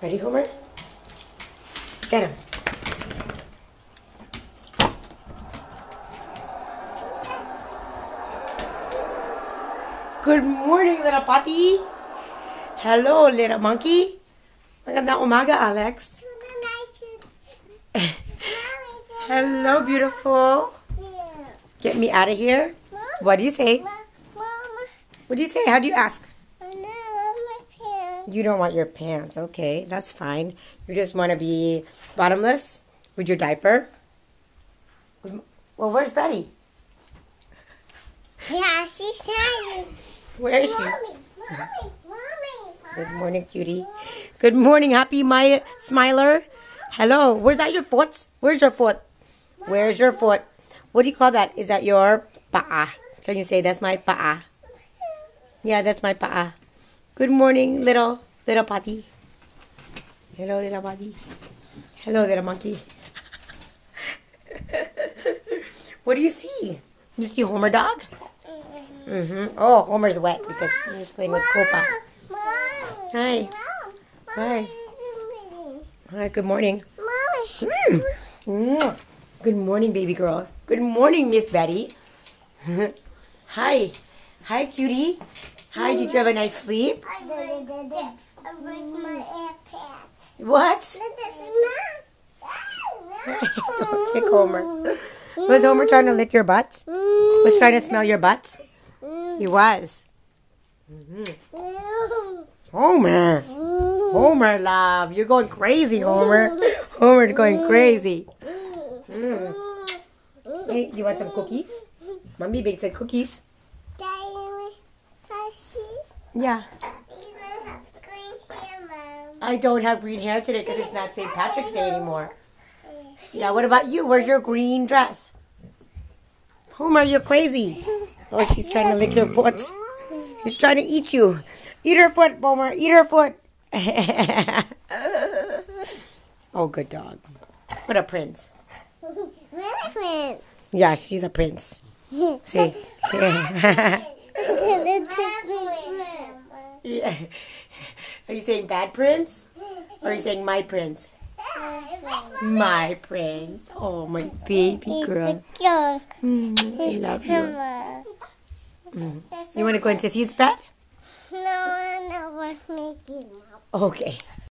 Ready, Homer? Get him. Good morning, little potty. Hello, little monkey. Magandang umaga, Alex. Hello, beautiful. Get me out of here. What do you say? What do you say? How do you ask? You don't want your pants. Okay, that's fine. You just want to be bottomless with your diaper. Well, where's Betty? Yeah, she's trying. Where is she? Mommy, mommy, mommy. Good morning, cutie. Good morning, happy my smiler. Hello. Where's that your foot? Where's your foot? Where's your foot? What do you call that? Is that your pa'a? Can you say that's my pa'a? Yeah, that's my pa'a. Good morning, little little potty. Hello, little potty. Hello, little monkey. what do you see? You see Homer dog? Mm-hmm. Oh, Homer's wet because he's playing with Copa. Hi. Hi. Hi, good morning. Mwah. Good morning, baby girl. Good morning, Miss Betty. Hi. Hi, cutie. Hi, did you have a nice sleep? I my AirPods. What? Don't kick Homer. Was Homer trying to lick your butt? Was trying to smell your butt? He was. Homer. Homer, love. You're going crazy, Homer. Homer's going crazy. Mm. Hey, you want some cookies? Mommy baked some cookies. Yeah. I don't have green hair today because it's not St. Patrick's Day anymore. Yeah, what about you? Where's your green dress? Homer, you're crazy. Oh, she's trying to lick your foot. She's trying to eat you. Eat her foot, Homer. Eat her foot. oh, good dog. What a prince. Really prince. Yeah, she's a prince. See? Yeah. Are you saying bad prince? Or are you saying my prince? My prince. Oh, my baby girl. Mm, I love you. You want to go into Sissy's bed? No, no, what's making Okay.